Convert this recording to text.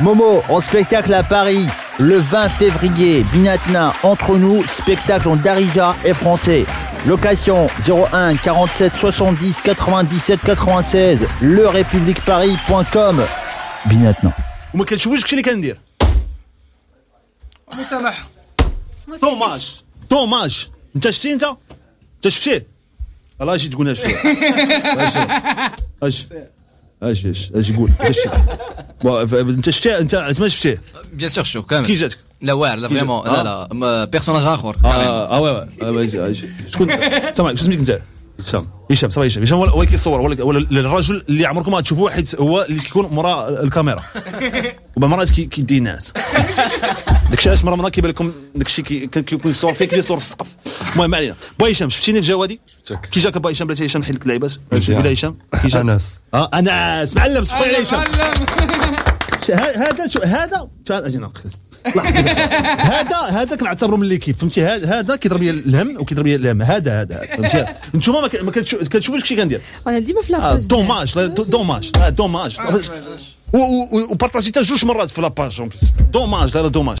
Momo, en spectacle à Paris, le 20 février, Binatna, entre nous, spectacle en Darija et français. Location 01 47 70 97 96, lerépubliqueparis.com. Binatna. وما كتشوفوش داكشي اللي كندير مسامح طوماج طوماج انت شتي انت انت شفتيه الله اجي تقول لنا شويه اجي اجي اجي اجي قول انت شتي بون، ف- انت شفتيه انت انت ما شفتيه بيان سور شو كامل كي جاتك لا واعر لا كي جا- فريمون آه. لا لا بيرسوناج اخر اه اه وي وي وي اجي اجي شكون سامع شو اسمك انت هشام. هشام صافي هشام هشام هو اللي كيصور هو الرجل اللي عمركم ما تشوفوه حيت هو اللي كيكون وراء الكاميرا. وبمرات كي- كيدي الناس داكشي علاش مرة مرة كيبان لكم داكشي كي- كي- كيكون يصور فيه كيصور في السقف المهم ما علينا. بو هشام شفتيني في جوادي كي جاك با هشام بلاتي هشام حيد لك اللعيبات ولا هشام؟ أنس. آه أنس معلم صفي على هشام. هذا شو هذا؟ هذا أجي هذا هذا كنعتبره من l'équipe فهمتي هذا كيضرب لي الهم وكيضرب لي الهم هذا هذا فهمتي انتوما ما ك- ما كتشو- كتشوفوش كشي كندير أنا ديما في آه، la pause dommage dommage آه، dommage وبارطاجيتها جوج مرات في la page dommage لا dommage